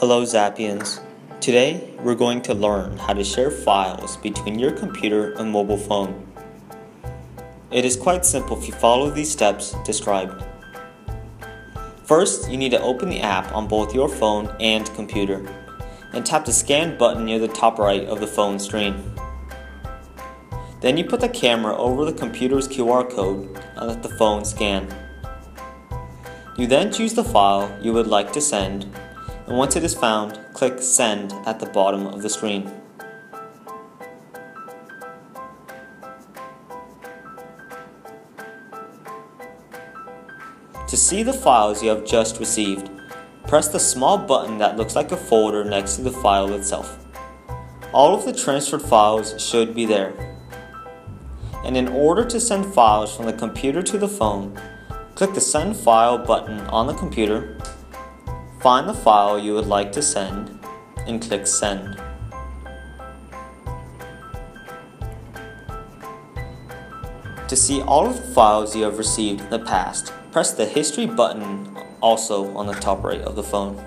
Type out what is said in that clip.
Hello Zappians. Today we're going to learn how to share files between your computer and mobile phone. It is quite simple if you follow these steps described. First, you need to open the app on both your phone and computer and tap the scan button near the top right of the phone screen. Then you put the camera over the computer's QR code and let the phone scan. You then choose the file you would like to send and once it is found, click Send at the bottom of the screen. To see the files you have just received, press the small button that looks like a folder next to the file itself. All of the transferred files should be there. And in order to send files from the computer to the phone, click the Send File button on the computer Find the file you would like to send and click Send. To see all of the files you have received in the past, press the History button also on the top right of the phone.